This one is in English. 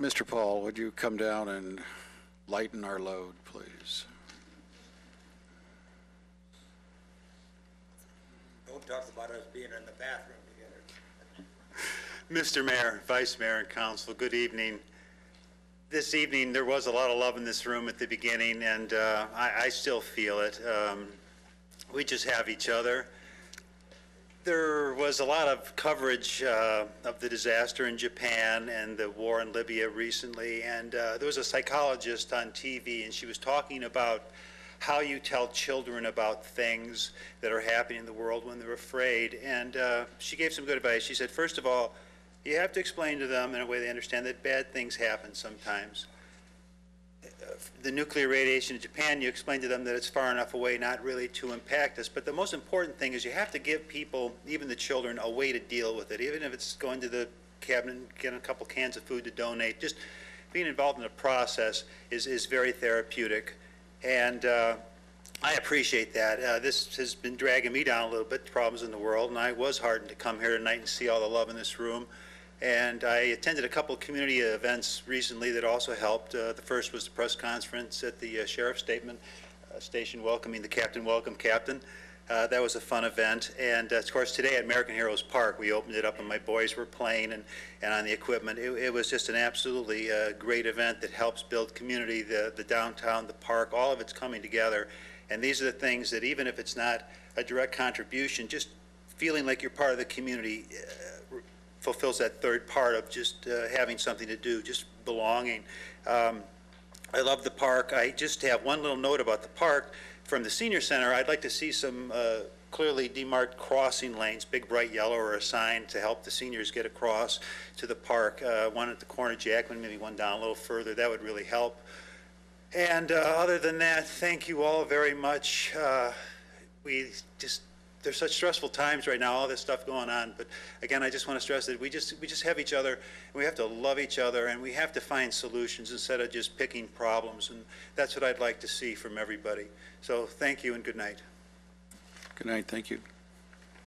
Mr. Paul, would you come down and lighten our load, please? Don't talk about us being in the bathroom together. Mr. Mayor, Vice Mayor, and Council, good evening. This evening, there was a lot of love in this room at the beginning, and uh, I I still feel it. Um, We just have each other. There was a lot of coverage uh, of the disaster in Japan and the war in Libya recently, and uh, there was a psychologist on TV, and she was talking about how you tell children about things that are happening in the world when they're afraid. And uh, she gave some good advice. She said, first of all, you have to explain to them in a way they understand that bad things happen sometimes. The nuclear radiation in Japan, you explain to them that it's far enough away not really to impact us. But the most important thing is you have to give people, even the children, a way to deal with it, even if it's going to the cabinet and getting a couple cans of food to donate. Just being involved in the process is, is very therapeutic. And uh, I appreciate that. Uh, This has been dragging me down a little bit, problems in the world, and I was heartened to come here tonight and see all the love in this room. And I attended a couple of community events recently that also helped. Uh, The first was the press conference at the uh, sheriff's statement, uh, station welcoming the captain, welcome captain. Uh, That was a fun event. And uh, of course, today at American Heroes Park, we opened it up and my boys were playing and, and on the equipment. It, it was just an absolutely uh, great event that helps build community, the, the downtown, the park, all of it's coming together. And these are the things that even if it's not a direct contribution, just feeling like you're part of the community fulfills that third part of just uh, having something to do, just belonging. Um, I love the park. I just have one little note about the park. From the senior center, I'd like to see some uh, clearly demarked crossing lanes, big bright yellow or a sign to help the seniors get across to the park. Uh, One at the corner of Jackman, maybe one down a little further. That would really help. And uh, other than that, thank you all very much. Uh, We just, there's such stressful times right now, all this stuff going on. But again, I just want to stress that we just, we just have each other, and we have to love each other, and we have to find solutions instead of just picking problems. And that's what I'd like to see from everybody. So thank you and good night. Good night, thank you.